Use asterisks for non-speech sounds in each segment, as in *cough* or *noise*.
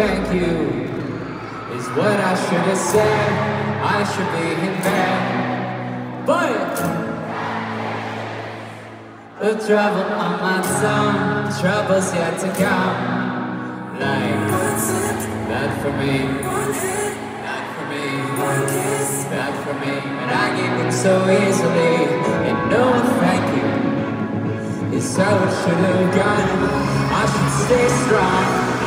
thank you is what I should have said. I should be in bed. But the trouble on my tongue, trouble's yet to come. Like that for me, that for me, that for me. And I gave it so easily, and no thank you. Is how it should have gone. I should stay strong.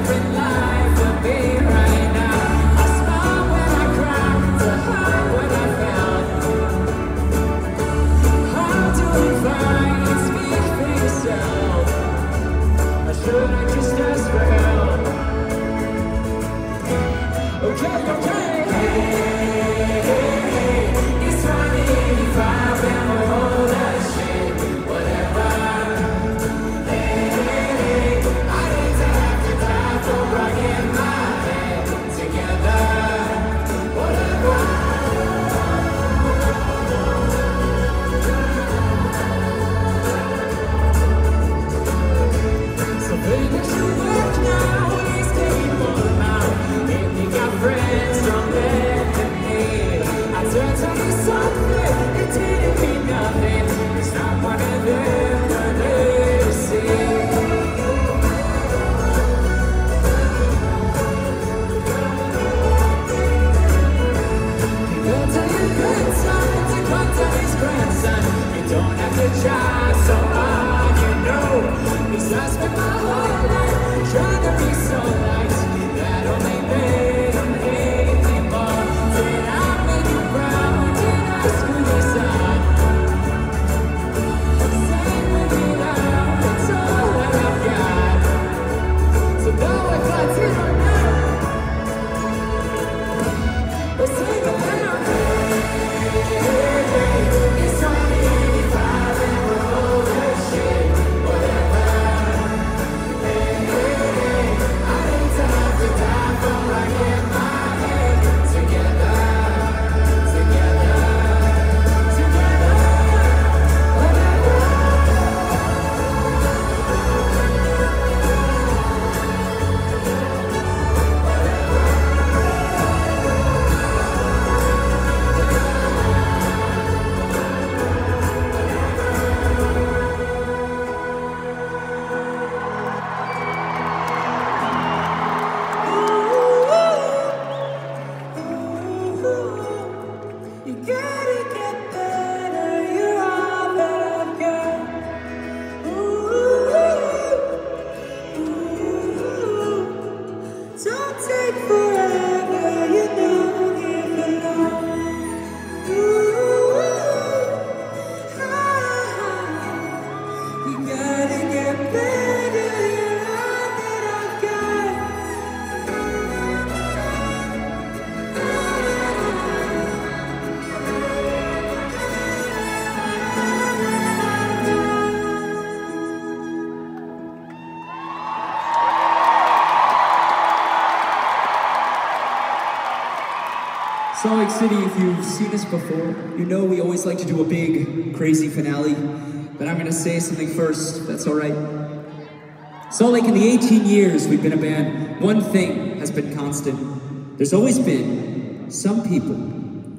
different life. Salt Lake City, if you've seen us before, you know we always like to do a big, crazy finale. But I'm gonna say something first, that's alright. Salt Lake, in the 18 years we've been a band, one thing has been constant. There's always been some people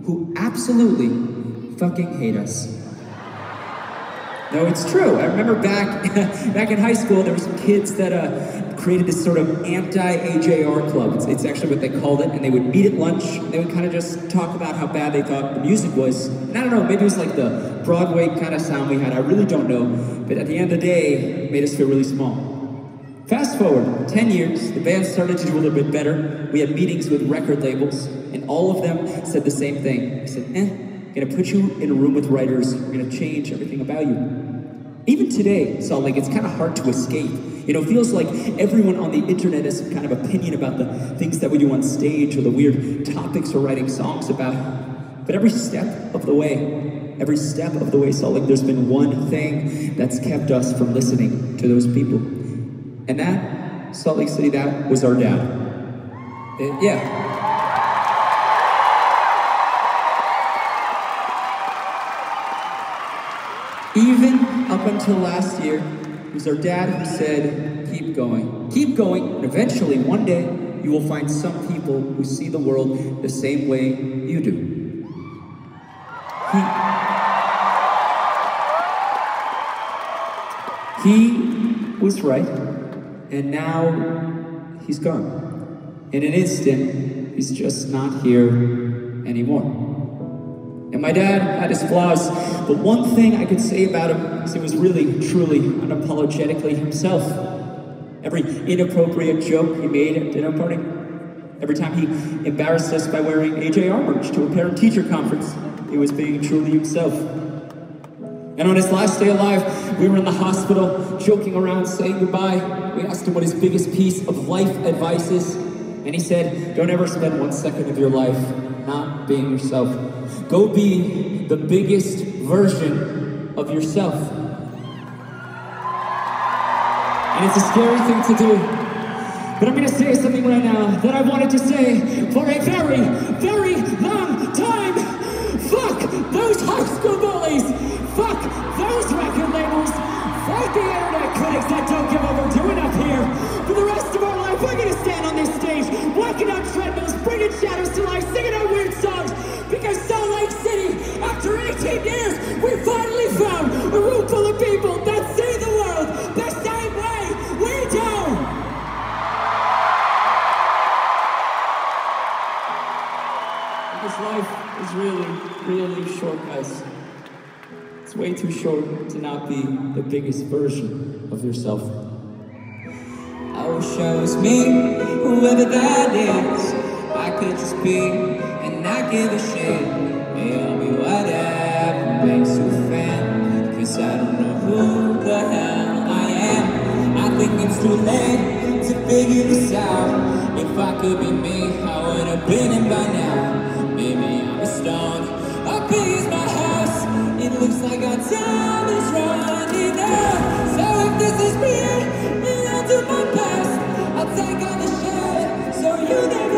who absolutely fucking hate us. No, it's true. I remember back *laughs* back in high school, there were some kids that uh, created this sort of anti-AJR club. It's, it's, actually what they called it, and they would meet at lunch. And they would kind of just talk about how bad they thought the music was. And I don't know, maybe it was like the Broadway kind of sound we had. I really don't know. But at the end of the day, it made us feel really small. Fast forward 10 years, the band started to do a little bit better. We had meetings with record labels, and all of them said the same thing. They said, eh, gonna put you in a room with writers, we're gonna change everything about you. Even today, Salt Lake, it's kind of hard to escape. You know, it feels like everyone on the internet has some kind of opinion about the things that we do on stage or the weird topics we're writing songs about. But every step of the way, every step of the way, Salt Lake, there's been one thing that's kept us from listening to those people. And that, Salt Lake City, that was our dad. Uh, yeah. Even up until last year, it was our dad who said, keep going. Keep going, and eventually, one day, you will find some people who see the world the same way you do. He, he was right, and now he's gone. In an instant, he's just not here anymore. And my dad had his flaws, but one thing I could say about him is he was really, truly, unapologetically himself. Every inappropriate joke he made at dinner party, every time he embarrassed us by wearing AJR merch to a parent-teacher conference, he was being truly himself. And on his last day alive, we were in the hospital, joking around, saying goodbye. We asked him what his biggest piece of life advice is, and he said, don't ever spend one second of your life not being yourself. Go be the biggest version of yourself. And it's a scary thing to do. But I'm gonna say something right now that I wanted to say for a very, very long time. Really, short, guys. It's way too short to not be the biggest version of yourself. I I was me, whoever that is. I could just be and not give a shit. Hey, I'll be whatever makes you fan. Cause I don't know who the hell I am. I think it's too late to figure this out. If I could be me, I would have been in by now. Maybe I'm a stone. I'll take all the shit, so you never